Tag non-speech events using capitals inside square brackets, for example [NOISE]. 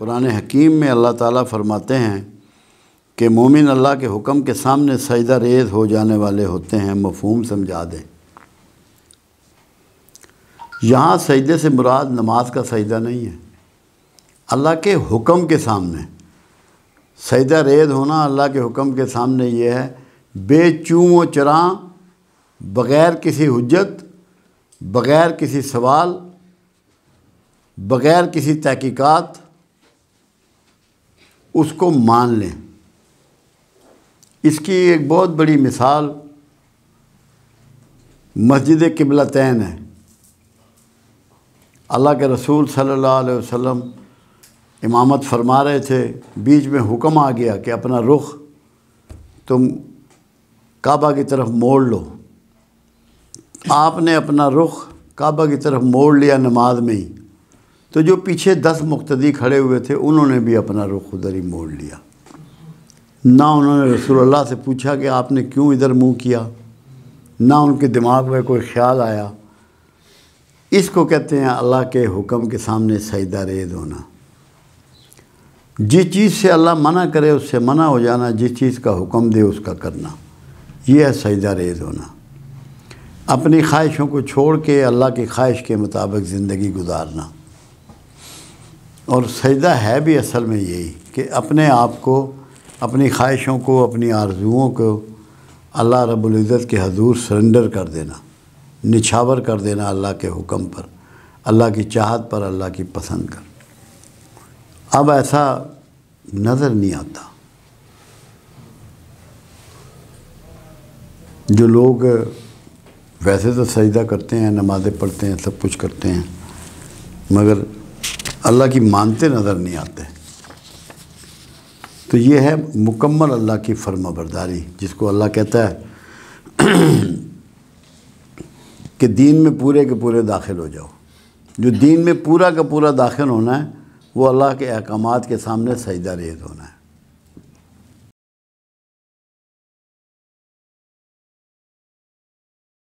कुरान हकीम में अल्लाह ताला फरमाते हैं कि मोमिन अल्लाह के हुक्म के सामने सजदा रेज हो जाने वाले होते हैं, मफहूम समझा दें। यहाँ सजदे से मुराद नमाज़ का सजदा नहीं है। अल्लाह के हुक्म के सामने, सजदा रेज होना अल्लाह के हुक्म के सामने ये है बेचूँ व चरा बग़ैर किसी हुज्जत, बग़ैर किसी सवाल, बग़ैर किसी तहकीकात उसको मान लें। इसकी एक बहुत बड़ी मिसाल मस्जिद किबलतैन है। अल्लाह के रसूल सल्लल्लाहु अलैहि वसल्लम इमामत फरमा रहे थे, बीच में हुक्म आ गया कि अपना रुख तुम काबा की तरफ़ मोड़ लो। आपने अपना रुख काबा की तरफ़ मोड़ लिया नमाज़ में ही। तो जो पीछे दस मुख्तदी खड़े हुए थे, उन्होंने भी अपना रुख उधर ही मोड़ लिया। ना उन्होंने रसूलुल्लाह से पूछा कि आपने क्यों इधर मुँह किया, ना उनके दिमाग में कोई ख्याल आया। इसको कहते हैं अल्लाह के हुक्म के सामने सजदा रेज होना। जिस चीज़ से अल्लाह मना करे, उससे मना हो जाना, जिस चीज़ का हुक्म दे, उसका करना। यह है सजदा रेज होना। अपनी ख्वाहिशों को छोड़ के अल्लाह की ख्वाहिश के मुताबिक ज़िंदगी गुजारना। और सजदा है भी असल में यही कि अपने आप को, अपनी ख्वाहिशों को, अपनी आरजुओं को अल्लाह रब्ज़त के हजूर सरेंडर कर देना, निछावर कर देना अल्लाह के हुक्म पर, अल्लाह की चाहत पर अल्लाह की पसंद कर। अब ऐसा नज़र नहीं आता। जो लोग वैसे तो सजदा करते हैं, नमाज़ें पढ़ते हैं, सब कुछ करते हैं, मगर अल्लाह की मानते नज़र नहीं आते। तो ये है मुकम्मल अल्लाह की फर्मा बरदारी जिसको अल्लाह कहता है [CLEARS THROAT] कि दीन में पूरे के पूरे दाखिल हो जाओ। जो दीन में पूरा का पूरा दाखिल होना है, वो अल्लाह के अहकाम के सामने सजदा रेज होना